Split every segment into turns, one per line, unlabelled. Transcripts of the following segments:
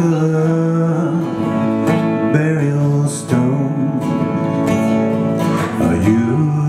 love burial stone. Are you?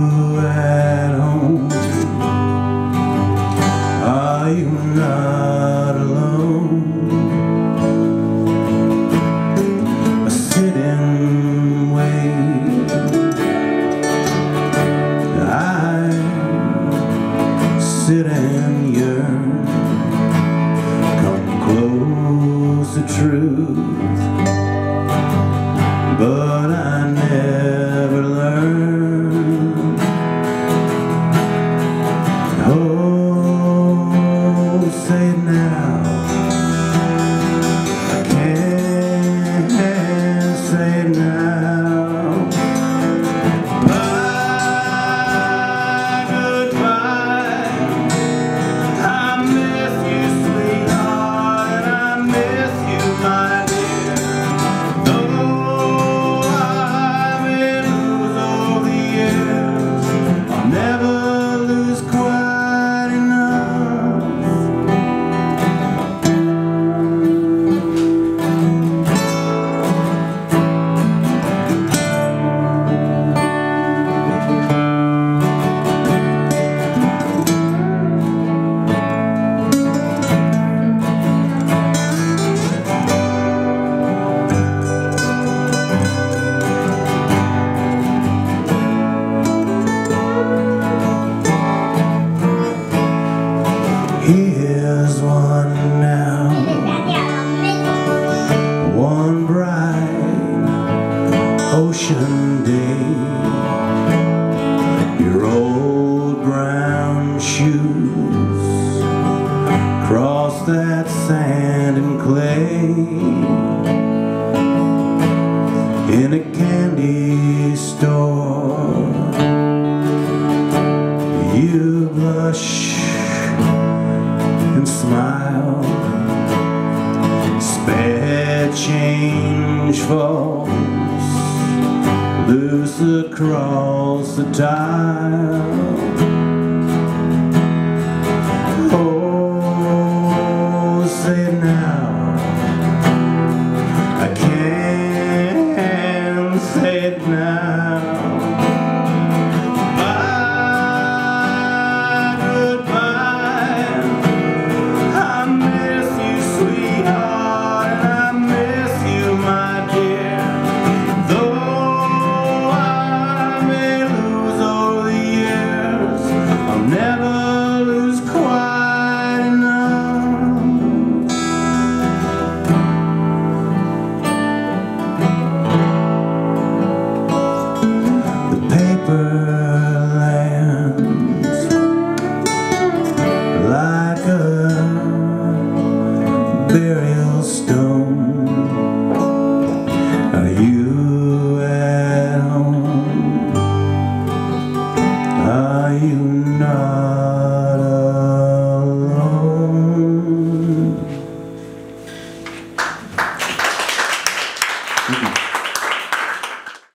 ocean day Your old brown shoes Cross that sand and clay In a candy store You blush and smile Spare change for loose across the time. burial stone.